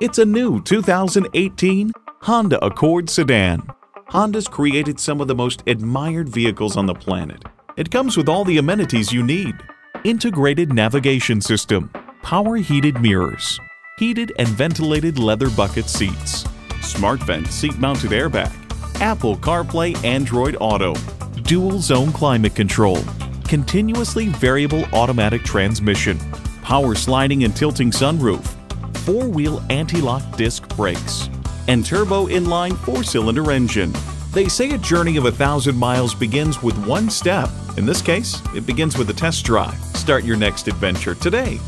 It's a new 2018 Honda Accord sedan. Honda's created some of the most admired vehicles on the planet. It comes with all the amenities you need. Integrated navigation system, power heated mirrors, heated and ventilated leather bucket seats, smart vent seat mounted airbag, Apple CarPlay Android Auto, dual zone climate control, continuously variable automatic transmission, power sliding and tilting sunroof, four-wheel anti-lock disc brakes, and turbo inline four-cylinder engine. They say a journey of a thousand miles begins with one step. In this case, it begins with a test drive. Start your next adventure today.